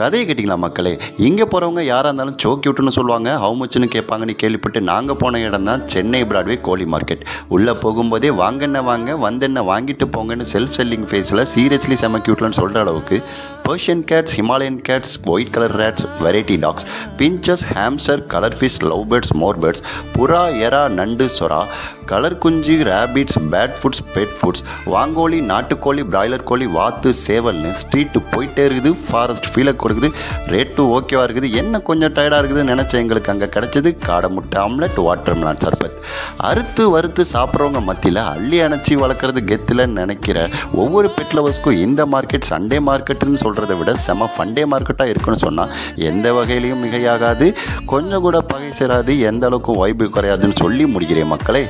கதையை கேட்டிங்களா மக்களே? இங்கே போகிறவங்க யாராக இருந்தாலும் சோ கியூட்னு சொல்லுவாங்க. ஹவு மச்சுன்னு கேட்பாங்கன்னு கேள்விப்பட்டு நாங்கள் போன இடம் தான் சென்னை பிராட்வே கோழி மார்க்கெட் உள்ளே போகும்போதே வாங்கண்ண வாங்க வந்தென்ன வாங்கிட்டு போங்கன்னு செல்ஃப் செல்லிங் ஃபேஸில் சீரியஸ்லி செம கியூட்லன்னு சொல்கிற அளவுக்கு Persian cats Himalayan cats white colour rats variety dogs finches hamster colour fish love birds more birds புறா எரா நண்டு சொரா கலர் குஞ்சு rabbits pet foods pet foods வாங்கோழி நாட்டுக்கோழி பிராய்லர் கோழி வாத்து சேவல்னு ஸ்ட்ரீட்டு போயிட்டே இருக்குது ஃபாரஸ்ட் ஃபீலை கொடுக்குது ரேட்டு ஓகேவா இருக்குது. என்ன கொஞ்சம் டயர்டாக இருக்குதுன்னு நினச்ச எங்களுக்கு அங்கே கிடச்சது காடை முட்டை ஆம்லெட் வாட்டர் மிலான் சர்பத். அறுத்து வறுத்து சாப்பிட்றவங்க மத்தியில் அள்ளி அணைச்சி வளர்க்குறது கெத்தில் நினைக்கிற ஒவ்வொரு பெட் லவர்ஸ்க்கும் இந்த மார்க்கெட் சண்டே மார்க்கெட்டுன்னு சொல்கிறத விட செம ஃபண்டே மார்க்கெட்டாக இருக்குன்னு சொன்னால் எந்த வகையிலையும் மிகையாகாது. கொஞ்சம் கூட பகை சேராது. எந்த அளவுக்கு வாய்ப்பு குறையாதுன்னு சொல்லி முடிகிறேன் மக்களே.